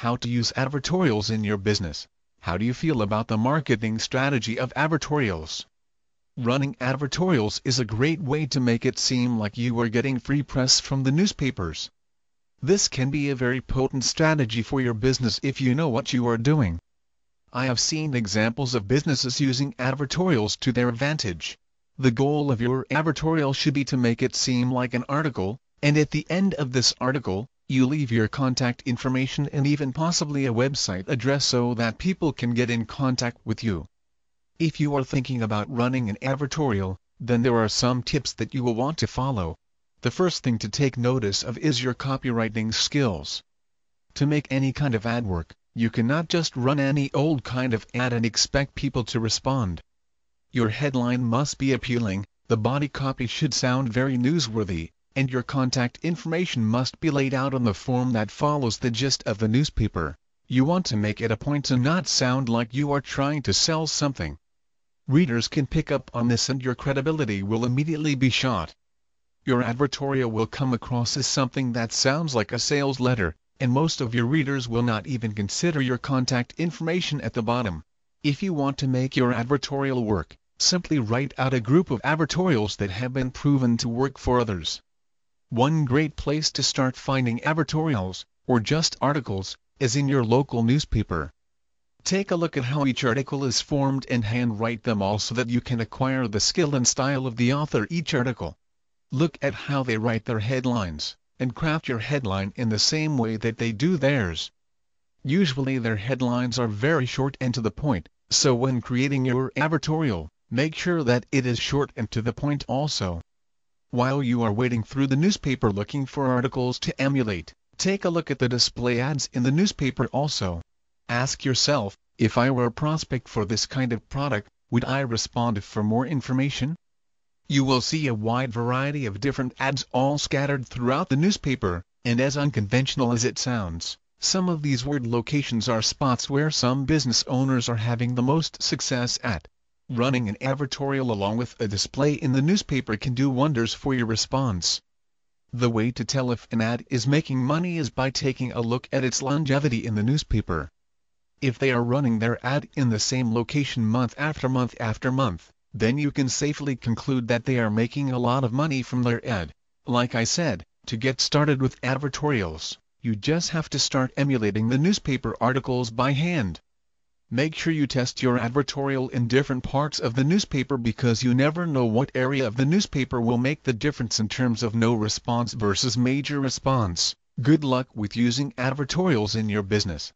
How to use advertorials in your business. How do you feel about the marketing strategy of advertorials? Running advertorials is a great way to make it seem like you are getting free press from the newspapers. This can be a very potent strategy for your business if you know what you are doing. I have seen examples of businesses using advertorials to their advantage. The goal of your advertorial should be to make it seem like an article, and at the end of this article, you leave your contact information and even possibly a website address so that people can get in contact with you. If you are thinking about running an advertorial, then there are some tips that you will want to follow. The first thing to take notice of is your copywriting skills. To make any kind of ad work, you cannot just run any old kind of ad and expect people to respond. Your headline must be appealing, the body copy should sound very newsworthy, and your contact information must be laid out on the form that follows the gist of the newspaper. You want to make it a point to not sound like you are trying to sell something. Readers can pick up on this and your credibility will immediately be shot your advertorial will come across as something that sounds like a sales letter, and most of your readers will not even consider your contact information at the bottom. If you want to make your advertorial work, simply write out a group of advertorials that have been proven to work for others. One great place to start finding advertorials, or just articles, is in your local newspaper. Take a look at how each article is formed and handwrite them all so that you can acquire the skill and style of the author each article. Look at how they write their headlines, and craft your headline in the same way that they do theirs. Usually their headlines are very short and to the point, so when creating your advertorial, make sure that it is short and to the point also. While you are waiting through the newspaper looking for articles to emulate, take a look at the display ads in the newspaper also. Ask yourself, if I were a prospect for this kind of product, would I respond for more information? You will see a wide variety of different ads all scattered throughout the newspaper, and as unconventional as it sounds, some of these word locations are spots where some business owners are having the most success at. Running an advertorial along with a display in the newspaper can do wonders for your response. The way to tell if an ad is making money is by taking a look at its longevity in the newspaper. If they are running their ad in the same location month after month after month, then you can safely conclude that they are making a lot of money from their ad. Like I said, to get started with advertorials, you just have to start emulating the newspaper articles by hand. Make sure you test your advertorial in different parts of the newspaper because you never know what area of the newspaper will make the difference in terms of no response versus major response. Good luck with using advertorials in your business.